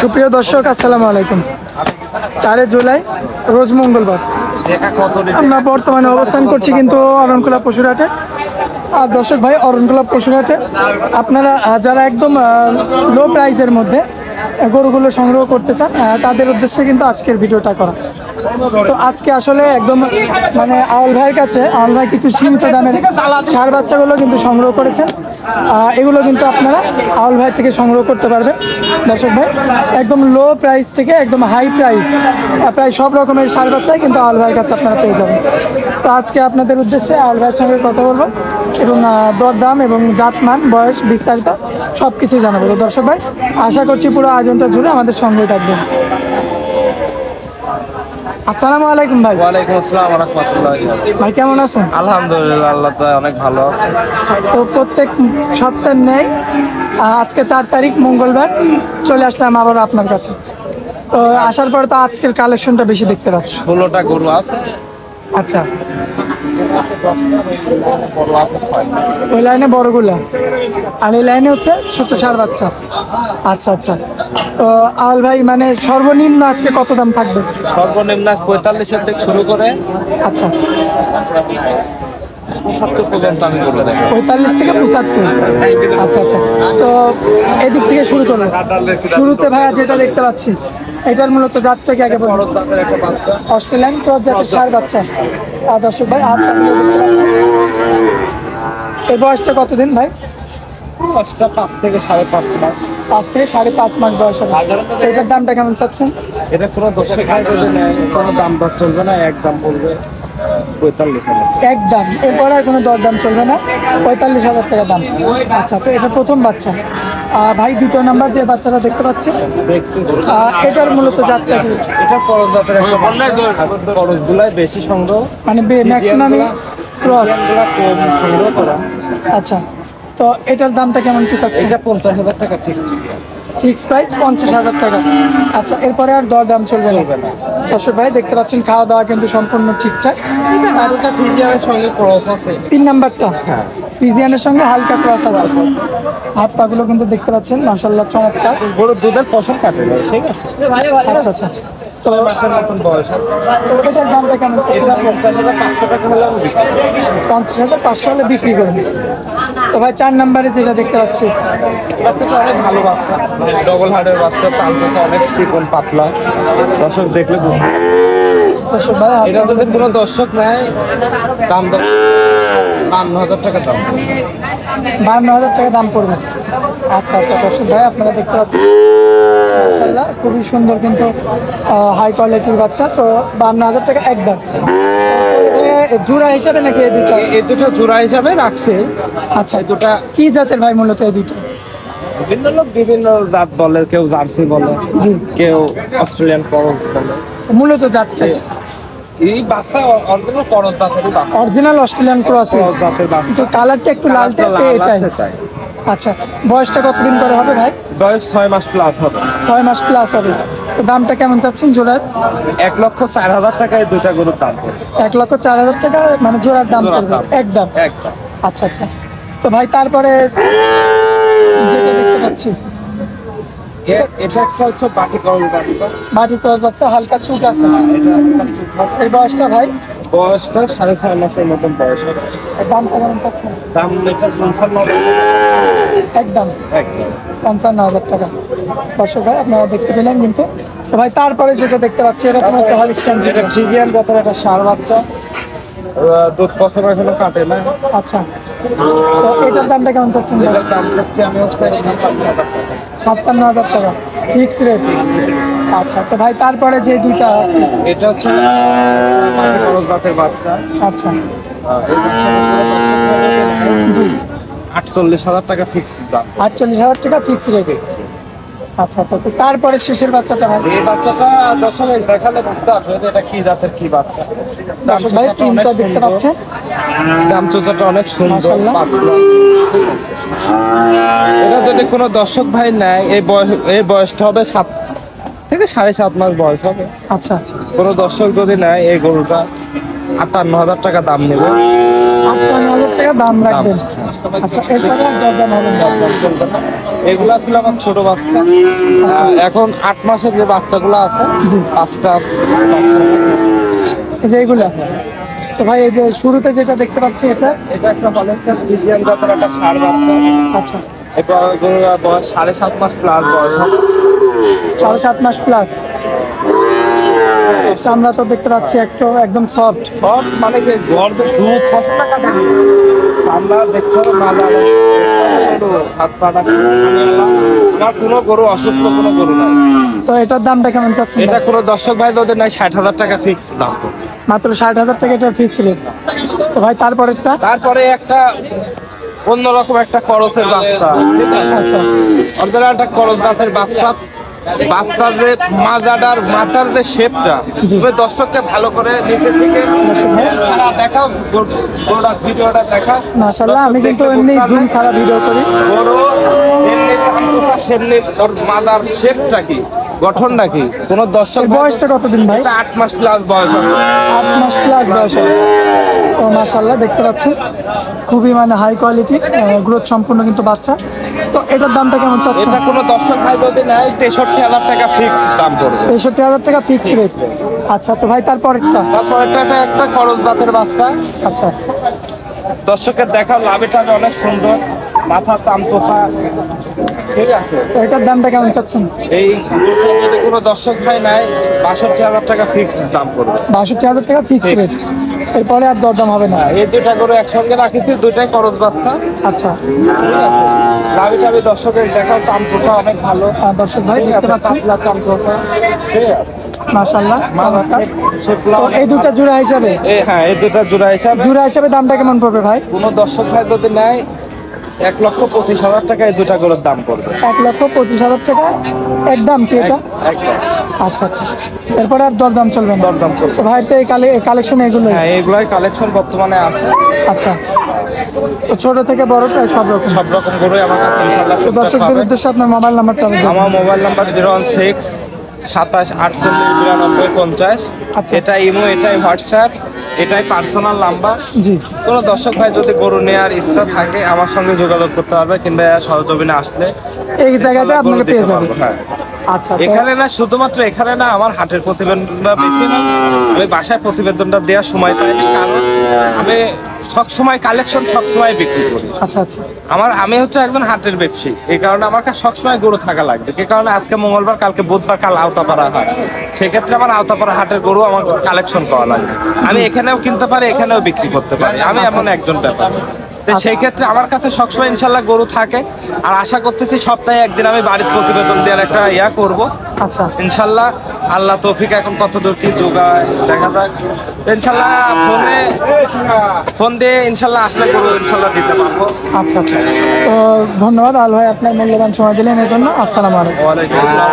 সুপ্রিয় দর্শক, আসসালামু আলাইকুম। চারে জুলাই, রোজ মঙ্গলবার। আমরা বর্তমানে অবস্থান করছি কিন্তু অরণকুলা পশুরহাটে। আর দর্শক ভাই, অরণকুলা পশুরহাটে আপনারা যারা একদম লো প্রাইসের মধ্যে গরুগুলো সংগ্রহ করতে চান তাদের উদ্দেশ্যে কিন্তু আজকের ভিডিওটা করা। তো আজকে আসলে একদম মানে আউল ভাইয়ের কাছে আউল ভাই কিছু সীমিত দামে সার বাচ্চাগুলো কিন্তু সংগ্রহ করেছেন। এগুলো কিন্তু আপনারা আউল ভাই থেকে সংগ্রহ করতে পারবেন, দর্শক ভাই। একদম লো প্রাইস থেকে একদম হাই প্রাইস প্রায় সব রকমের সার বাচ্চাই কিন্তু আউল ভাইয়ের কাছে আপনারা পেয়ে যাবেন। তো আজকে আপনাদের উদ্দেশ্যে আউল ভাইয়ের সঙ্গে কথা বলব এবং দরদাম এবং জাতমান, বয়স বিস্তারিত সব কিছু জানাব দর্শক ভাই, আশা করছি পুরো আয়োজনটা জুড়ে আমাদের সঙ্গে থাকবেন। আসসালামু আলাইকুম ভাই। ওয়ালাইকুম আসসালাম রহমতুল্লাহ ভাই কেমন আছেন? আলহামদুলিল্লাহ আল্লাহ তো অনেক ভালো আছে। তো প্রত্যেক সপ্তাহের নেই আজকে চার তারিখ মঙ্গলবার। চলে আসলাম আবার আপনার কাছে। তো আসার পর তো আজকের কালেকশনটা বেশি দেখতে পাচ্ছি। ষোলোটা গরু আছে। আচ্ছা। ওই লাইনে বড়গুলা। আর এই লাইনে হচ্ছে ছোট সার বাচ্চা। আচ্ছা আচ্ছা। তো আল ভাই মানে সর্বনিম্ন আজকে কত দাম থাকবে? সর্বনিম্ন আজ পঁয়তাল্লিশের থেকে শুরু করে আচ্ছা। পঁচাত্তর পর্যন্ত আমি গরু দেখো পঁয়তাল্লিশ থেকে পঁচাত্তর। আচ্ছা আচ্ছা। তো এদিক থেকে শুরু করব শুরুতে ভাইয়া যেটা দেখতে পাচ্ছি এটার মূলত জাতটাকে আগে বলব অস্ট্রেলিয়ান ক্রস জাতের সার বাচ্চা। আর দর্শক ভাই দেখতে এই বয়সটা কতদিন ভাই? পাঁচটা পাঁচ থেকে সাড়ে পাঁচ মাস। পাঁচ থেকে সাড়ে পাঁচ মাস বয়স হবে। এটার দামটা কেমন চাচ্ছেন? এটা কোনো দর্শক কোনো দাম দর চলবে না এক দাম বলবে পঁয়তাল্লিশ হাজার এক এরপরে আর কোনো দর দাম চলবে না পঁয়তাল্লিশ হাজার টাকা দাম। আচ্ছা তো এটা প্রথম বাচ্চা। ভাই দ্বিতীয় নাম্বার যে বাচ্চাটা দেখতে পাচ্ছি এটার মূলত যাত্রা কি? এটা পরশ একটা বাচ্চা। বেশি সংগ্রহ। মানে ম্যাক্সিমামই ক্রস কম সংগ্রহ করা। আচ্ছা তো এটার দামটা কেমন কি চাচ্ছেন? এটা পঞ্চাশ হাজার টাকা ফিক্স ফিক্স প্রাইস পঞ্চাশ হাজার টাকা। আচ্ছা এরপরে আর দর দাম চলবে না। দর্শক ভাই দেখতে পাচ্ছেন খাওয়া দাওয়া কিন্তু সম্পূর্ণ ঠিকঠাক। আর ওটা ফিজিয়ামের সঙ্গে ক্রস আছে। তিন নাম্বারটা? হ্যাঁ। পিজিয়ানের সঙ্গে হালকা ক্রস আছে। হাত পাগুলো কিন্তু দেখতে পাচ্ছেন মাসাল্লাহ চমৎকার। গরুর দুধের পশম কাটে ঠিক আছে? আচ্ছা আচ্ছা। তো ছয় মাসের মতন বয়স। হবে। দামটা কেমন এটা পঞ্চাশ হাজার পাঁচশো টাকা হলে আমি বিক্রি করি। পঞ্চাশ হাজার পাঁচশো হলে বিক্রি করবেন তো ভাই চার নাম্বারে যেটা দেখতে পাচ্ছি অনেক ভালো বাচ্চা। ডবল হার্ডের বাচ্চা অনেক চিকন পাতলা। দর্শক দেখলে বুঝবে। দর্শক ভাই হাত এটা যদি কোনো দর্শক নেয় দাম দর বান্ন হাজার টাকা দাম। বান্ন হাজার টাকা দাম পড়বে। আচ্ছা আচ্ছা দর্শক ভাই আপনারা দেখতে পাচ্ছেন। খুবই সুন্দর কিন্তু হাই কোয়ালিটির বাচ্চা। তো বান্ন হাজার টাকা একদম। জোড়া হিসাবে নাকি এই দুটো? এই দুটো জোড়া হিসাবে রাখছে। আচ্ছা এই দুটা কি জাতের ভাই মূলত এই দুটো? বিভিন্ন লোক বিভিন্ন জাত বলে কেউ জার্সি বলে কেউ অস্ট্রেলিয়ান করস বলে। মূলত জাতটা এই বাচ্চা অরিজিনাল জাতেরই বাচ্চা। অরিজিনাল অস্ট্রেলিয়ান ক্রস করস জাতের বাচ্চা। কিন্তু কালারটা একটু লাল কালারটা এটাই আচ্ছা বয়সটা কতদিন করে হবে ভাই? বয়স ছয় মাস প্লাস হবে। ছয় মাস প্লাস হবে। তো দামটা কেমন চাচ্ছেন জোড়ার? এক লক্ষ চার হাজার টাকায় দুইটা গরুর দাম এক লক্ষ চার হাজার টাকা মানে জোড়ার দাম দাম। একদম। একদম। আচ্ছা আচ্ছা। তো ভাই তারপরে যেটা দেখতে পাচ্ছি এ- এটা একটা হচ্ছে বাটি করল বাচ্চা। বাচ্চা হালকা চুট আছে। এই বয়সটা ভাই? বয়সটা সাড়ে ছয় মাসের মতন বয়স এর কেমন পাচ্ছেন দাম এটা পঞ্চান্ন একদম। একদম। পঞ্চান্ন হাজার টাকা। দর্শক ভাই আপনারা দেখতে পেলেন কিন্তু। ভাই তারপরে যেটা দেখতে পাচ্ছি এটা তোমার চহাল স্ট্যান্ড এটা জাতের একটা সার বাচ্চা। দুধ পছন্দ এখনও কাটে না। আচ্ছা। তো এটার দামটা কেমন চাচ্ছেন? এটার দাম হচ্ছে আমি হচ্ছে সাতান্ন হাজার টাকা। ফিক্স রেট আচ্ছা তো ভাই তারপরে যে দুইটা আছে। এটা হচ্ছে বাচ্চা। আচ্ছা। জি। আটচল্লিশ হাজার টাকা ফিক্স দাম। আটচল্লিশ হাজার টাকা ফিক্স রেট আচ্ছা আচ্ছা তো তারপরে শেষের বাচ্চাটা ভাই এই বাচ্চাটা দর্শক দেখালে বুঝতে পারবে যে এটা কি জাতের কি বাচ্চা। দর্শক ভাই প্রিন্টটা দেখতে পাচ্ছেন? দাম অনেক সুন্দর মাশাআল্লাহ। এটা যদি কোনো দর্শক ভাই নেয় এই বয়স এই বয়সটা হবে সাত থেকে সাড়ে সাত মাস বয়স হবে। আচ্ছা। কোনো দর্শক যদি নেয় এই গরুটা আটান্ন হাজার টাকা দাম নেবে। আটান্ন হাজার টাকা দাম রাখবেন আচ্ছা এরপরে আর দরদাম হবে এগুলা ছিল আমার ছোট বাচ্চা। এখন আট মাসের যে বাচ্চাগুলো আছে। পাঁচটা এই যে এইগুলা তো ভাই এই যে শুরুতে যেটা দেখতে পাচ্ছি এটা? এটা একটা হলেস্টার ফ্রিজিয়ান জাতের একটা ষাঁড় বাচ্চা। আচ্ছা। বয়স সাড়ে সাত মাস প্লাস বয়স। সাড়ে সাত মাস প্লাস আমরা তো দেখতে পাচ্ছি একটু একদম সফট সব মানে কি দুধ ফসলটা কাটে? মালা হাত পাটা আমার কোনো গরু অসুস্থ কোনো গরু নাই। তো এটার দামটা কেমন চাচ্ছেন? এটা কোনো দর্শক ভাই ওদের নাই ষাট হাজার টাকা ফিক্স দাম। মাত্র ষাট হাজার টাকা এটা ফিক্স রেট। তো ভাই তারপরেরটা? তারপরে একটা অন্যরকম একটা করসের বাচ্চা। ঠিক আছে আচ্ছা একটা করস জাতের বাচ্চা। বাচ্চার যে মাজাটার মাথার যে শেপটা তুমি দর্শককে ভালো করে নিচে থেকে সারা দেখাও গো- গোটা ভিডিওটা দেখাও। মাশাল্লাহ আমি কিন্তু এমনি জুম সারা ভিডিও করি। বড় কামচোষা সেমনি ওর মাদার শেপটা কি? গঠনটা কি কোন দর্শক বয়সটা কতদিন ভাই? আট মাস প্লাস বয়স আট মাস প্লাস বয়স হবে। তো মাশাল্লাহ দেখতে পাচ্ছেন। খুবই মানে হাই কোয়ালিটি গ্রোথ সম্পূর্ণ কিন্তু বাচ্চা। তো এটার দামটা কেমন চাচ্ছেন? এটা কোনো দর্শক ভাই যদি নেয় তেষট্টি হাজার টাকা ফিক্স দাম পড়বে। তেষট্টি হাজার টাকা ফিক্স রেট আচ্ছা তো ভাই তারপরেরটা তারপর এটা একটা- করজ জাতের বাচ্চা। আচ্ছা। দর্শকের দেখা লাভেটা অনেক সুন্দর। মাথা চামচোষা ঠিক আছে। এটার দামটা কেমন চাচ্ছেন? এই যদি কোনো দর্শক ভাই নেয় বাষট্টি হাজার টাকা ফিক্স দাম পড়বে বাষট্টি হাজার টাকা ফিক্স রেট এরপরে আর দরদাম হবে না। এই দুইটা গরু একসঙ্গে রাখিছি দুইটাই করজ বাচ্চা আচ্ছা। ঠিক আছে। লাভি টাভি দর্শকের দেখাও চামচোষা অনেক ভালো। দর্শক ভাই দেখতে পাতলা চামচোষা ঠিক আছে। লাভ। এই দুটা জোড়া হিসাবে? হ্যাঁ এই দুটা জোড়া হিসাবে। জোড়া হিসাবে দামটা কেমন পড়বে ভাই? কোনো দর্শক ভাই যদি নেয় এক লক্ষ পঁচিশ হাজার টাকায় দুটা গরুর দাম পড়বে। এক লক্ষ পঁচিশ হাজার টাকা। একদম কি এটা? একদম। আচ্ছা আচ্ছা। এরপরে আর দরদাম চলবে না? দরদাম চলবে। ভাই তো এই কালেকশন এগুলোই? হ্যাঁ এগুলোই কালেকশন বর্তমানে আছে। আচ্ছা। ছোট থেকে বড় প্রায় সব রকম? সব রকম গরুই আমার কাছে টুকটাক দর্শকদের। উদ্দেশ্যে আপনার মোবাইল নাম্বারটা। আমার mobile number zero one six সাতাশ আটচল্লিশ বিরানব্বই পঞ্চাশ। আচ্ছা। এটা ইমো এটাই হোয়াটসঅ্যাপ এটাই পার্সোনাল নাম্বার জি। কোনো দর্শক ভাই যদি গরু নেওয়ার ইচ্ছা থাকে আমার সঙ্গে যোগাযোগ করতে পারবে কিংবা সরজমিনে আসলে এই জায়গাতে আপনাকে পেয়ে যাবে। হ্যাঁ। এখানে না শুধুমাত্র এখানে না আমার হাটের প্রতিবেদনটা বেশি না। আমি বাসায় প্রতিবেদনটা দেওয়ার সময় পাইনি কারণ আমি সবসময় কালেকশন সবসময় বিক্রি করি। আচ্ছা আচ্ছা। আমার আমি হচ্ছে একজন হাটের ব্যবসায়ী। এই কারণে আমার কাছে সবসময় গরু থাকা লাগবে। এই কারণে আজকে মঙ্গলবার কালকে বুধবার কাল আওতাপাড়া হয় সেক্ষেত্রে আমার আওতাপাড়া হাটের গরু আমার কালেকশন করা লাগবে। আমি এখানেও কিনতে পারি এখানেও বিক্রি করতে পারি। আমি এমন একজন ব্যাপার। তো সেই ক্ষেত্রে আমার কাছে সবসময় ইনশাল্লাহ গরু থাকে। আর আশা করতেছি সপ্তাহে একদিন আমি বাড়ির প্রতিবেদন দেওয়ার একটা ইয়া করব। আচ্ছা। ইনশাল্লাহ আল্লাহ তৌফিক এখন কত দূর কি যোগায় দেখা যাক। ইনশাল্লাহ ফোনে ফোন দিয়ে ইনশাল্লাহ আসলে গরু ইনশাল্লাহ দিতে পারব। আচ্ছা আচ্ছা। তো ধন্যবাদ আল ভাই আপনার মূল্যবান সময় দিলেন এর জন্য আসসালামু আলাইকুম। ওয়ালাইকুম আসসালাম।